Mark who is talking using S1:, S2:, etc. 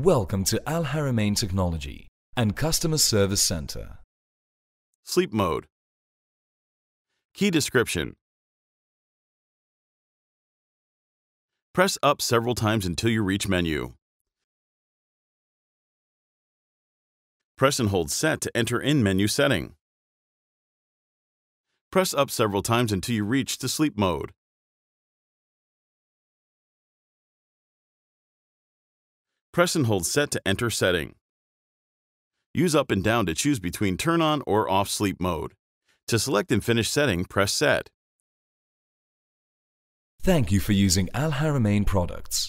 S1: Welcome to Al Harameen Technology and Customer Service Center.
S2: Sleep mode. Key description. Press up several times until you reach menu. Press and hold set to enter in menu setting. Press up several times until you reach the sleep mode. Press and hold set to enter setting. Use up and down to choose between turn on or off sleep mode. To select and finish setting, press set.
S1: Thank you for using Al Harameen products.